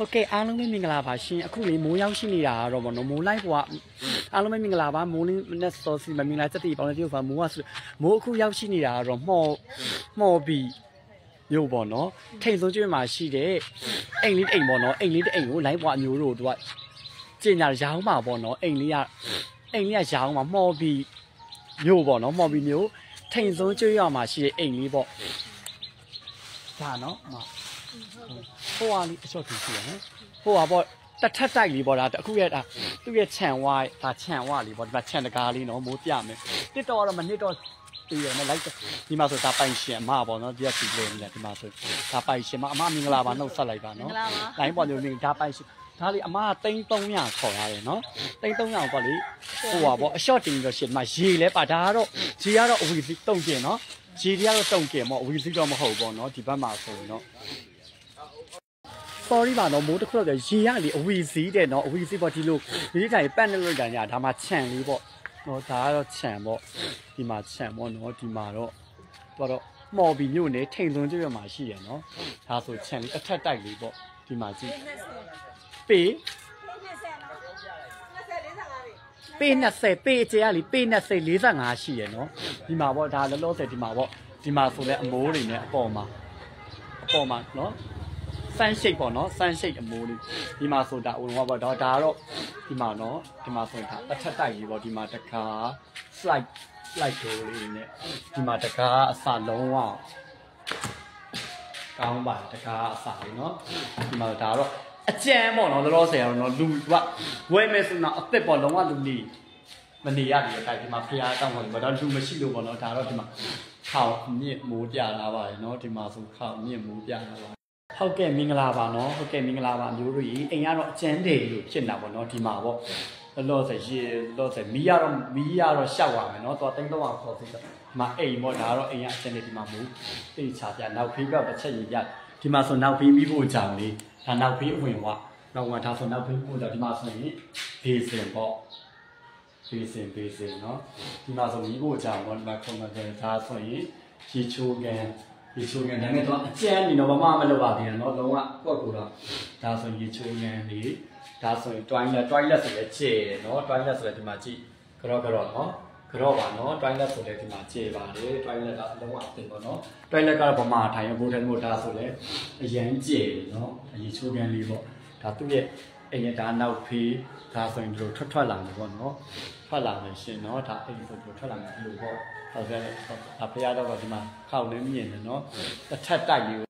ဟုတ်ကဲ့အားလုံးပဲမင်္ဂလာပါရှင်အခုလေမိုးရောက်ရှိနေတာကတော့ဗောနော်မိုးလိုက်ကွာအားလုံးပဲမင်္ဂလာပါမိုးလေးမနဲ့စောစီမမင်္ဂလာစတိပေါင်းတဲ့ဒီဥစ္စာမိုးကဆိုမိုးအခုရောက်ရှိနေတာကတော့မှော်မှော်ပြီးမြို့ပေါ့နော်ထိန်စုံကျွေးမှာရှိတဲ့အိမ်လေးတစ်အိမ်ပေါ့နော်အိမ်လေးတစ်အိမ်ကိုလိုက်ပွားအမျိုးတို့သူကကျင်ညာရောင်းမှာပေါ့နော်အိမ်လေးကအိမ်လေးကရောင်းမှာမှော်ပြီးမြို့ပေါ့နော်မှော်ပြီးမြို့ထိန်စုံကျွေးရမှာရှိတဲ့အိမ်လေးပေါ့ဒါနော်အမ ဟိုဟာလေးအချော့ထူရှိရနော်ဟိုဟာပေါ့တစ်ထက်တိုက်လေးပေါ့ဒါအခုရဲ့ဒါသူ့ရဲ့ခြံဝါးဒါခြံဝါးလေးပေါ့ဒီမှာခြံတကားလေးနော်မိုးပြမယ်တစ်တော့တော့မနစ်တော့ပြီးရမယ်လိုက်ဒီမှာဆိုဒါပိုင်ရှင်အမပေါ့နော်ဒီကစီလေနေတယ်ဒီမှာဆိုဒါပိုင်ရှင်မအမမင်္ဂလာပါနှုတ်ဆက်လိုက်ပါနော်လိုင်းပေါ့ညိုနေဒါပိုင်ရှင်ဒါလေးအမကသိန်း300ခေါ်ရတယ်နော်သိန်း300ပေါ့လေဟိုပါပေါ့အရှော့တင်ပြီးတော့ရှင်ဒီမှာရေလဲပါဒါကတော့ရေကတော့အဝီစီတုံကျင်နော်ရေတွေကတော့တုံကျင်ပေါ့အဝီစီတော့မဟုတ်ပေါ့နော်ဒီဘက်မှာဆိုရင်တော့ sorry ပါနော်မိုးတစ်ခုတော့ရေရလေအဝီစီးတဲ့နော်အဝီစီးပေါ့ဒီလိုဒီတိုင်းပန့်နေလို့ကြညာဒါမှခြံလေးပေါ့နော်ဒါကတော့ခြံပေါ့ဒီမှာခြံပေါ့နော်ဒီမှာတော့တော့မော်ဘီမြို့နယ်ထိန်သွန်းကျွေးမှာရှိရနော်ဒါဆိုခြံလေးအထက်တိုက်လေးပေါ့ဒီမှာကြည့်ပေပေ20ပေအကျယ်ကလေပေ20 45ရှိရနော်ဒီမှာပေါ့ဒါလောလောဆယ်ဒီမှာပေါ့ဒီမှာဆိုလဲအမိုးတွေနဲ့အပေါ်မှာအပေါ်မှာနော် ဆန်းရှိတ်ပေါ့နော်ဆန်းရှိတ်အမိုးလေးဒီမှာဆိုတာဝင်ဟောပေါ့ဒါဒါကတော့ဒီမှာနော်ဒီမှာဆိုရင်ဒါတစ်ထက်တိုက်လေးပေါ့ဒီမှာတကား slide slide door လေးနဲ့ဒီမှာတကားအစလုံးဝကောင်းပါတကားအစလေးနော်ဒီမှာဒါတော့အကျန်းပေါ့နော်လောလောဆယ်ကတော့နော်လူကဝယ်မယ်ဆိုတော့အသက်ပေါ့လုံးဝလူနေမနေရဘူးတိုက်ဒီမှာဖျားတောင်းပေါ့ဒါလူမရှိလို့ပေါ့နော်ဒါတော့ဒီမှာခေါင်မြင့်မိုးပြလာပါတယ်နော်ဒီမှာဆိုခေါင်မြင့်မိုးပြလာပါ ဟုတ်ကဲ့မင်္ဂလာပါနော်ဟုတ်ကဲ့မင်္ဂလာပါမျိုးတို့ကြီးအိမ်ကတော့အကျန်းတယ်လို့ဖြစ်နေတာပေါ့နော်ဒီမှာပေါ့လောလောဆယ်ရေလောလောဆယ်မီးရတော့မီးရတော့ရှောက်ပါမယ်နော်တော့တိတ်တော့ခေါ်စီတော့ဒီမှာအိမ်ပေါ့ဒါကတော့အိမ်ကအကျန်းတယ်ဒီမှာမူတိတ်ချပြနောက်ဖေးကတစ်ချက်ရင်ပြဒီမှာဆိုနောက်ဖေးပြီးဖို့ကြောင်လေးဒါနောက်ဖေးအဝင်ဝနောက်ဝဒါဆိုနောက်ဖေးဖို့ကြောင်ဒီမှာဆိုရင်ဘေးစင်ပေါ့ဘေးစင်ဘေးစင်နော်ဒီမှာဆိုမီးဖို့ကြောင်ပေါ့ဒီမှာခုံမတယ်ဒါဆိုရင်ရေချိုးကန် ရေချိုးငန်းဒါပေမဲ့တော့အကျန်းနေတော့ဘာမှမလုပ်ပါသေးတယ်နော်လုံးဝကွက်ကူတော့ဒါဆိုရေချိုးငန်းလေးဒါဆိုရင် toilet toilet ဆိုလဲခြေတယ်နော် toilet ဆိုလဲဒီမှာကြည့်ကြော့ကြော့နော်ကြော့ပါနော် toilet ဆိုလဲဒီမှာခြေပါတယ် toilet ကလုံးဝအသင်ပေါ့နော် toilet ကတော့ဗမာထိုင်ရဘိုးထဲမို့ဒါဆိုလဲအရန်ခြေတယ်နော်ရေချိုးငန်းလေးပေါ့ဒါသူ့ရဲ့ အိမ်ရဒါနောက်ဖေးဒါဆိုရင်ဒီလိုထွက်ထွက်လာမယ်ပေါ့နော်ထွက်လာမယ်ရှင်နော်ဒါအိမ်ဆိုဒီလိုထွက်လာမယ်ဒီလိုပေါ့ဟုတ်ကဲ့အဖေရတော့ဒီမှာခောက်နေမြင်တယ်နော်တစ်ထပ်တိုက်လေး